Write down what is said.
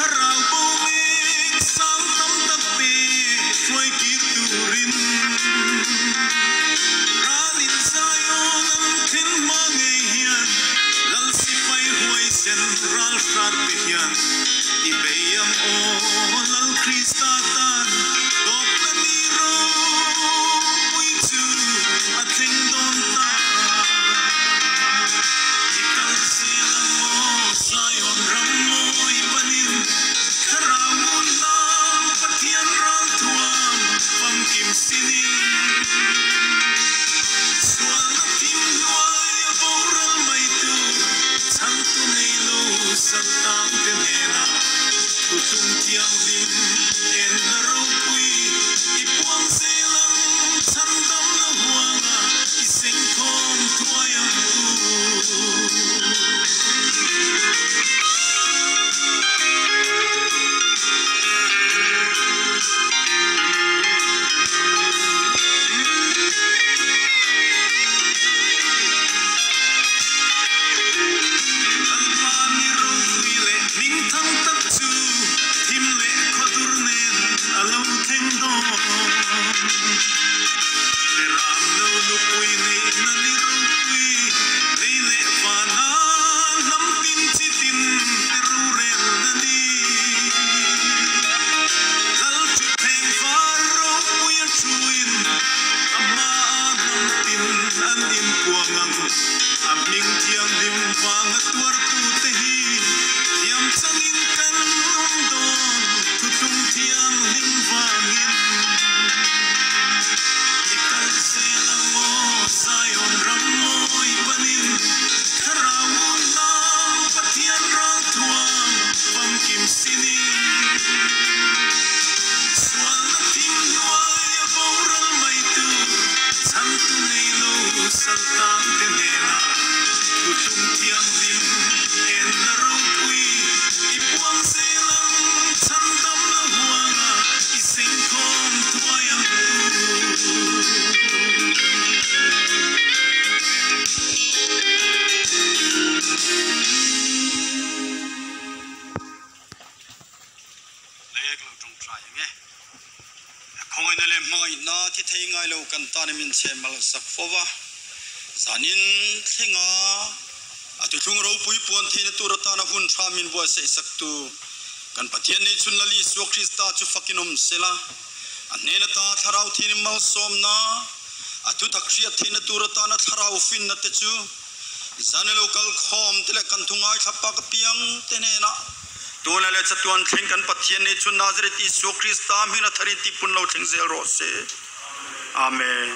Carraubo. Satan, Tenena, Kutum Tianzin. tim kuangang, aming tiang dim vangat war mai na thi thei ngai lo kan ta ne min che mal sak fowa zanin thenga. Atu thung ro pui puan the ne tur ta na hun tha min bo se sak tu. Kan pathian ni chun lali so krista chu fakinom sela ane na ta tharau thin mal som na. Atu takria the ne tur ta na tharau fin na te chu. Zanelo kal khom tele kan thungai thapa ka piang te ne na tuna le chatuan thing kan pathian ni chun nazareth isu krista mi na thari ti pun lo thing zel ro se amen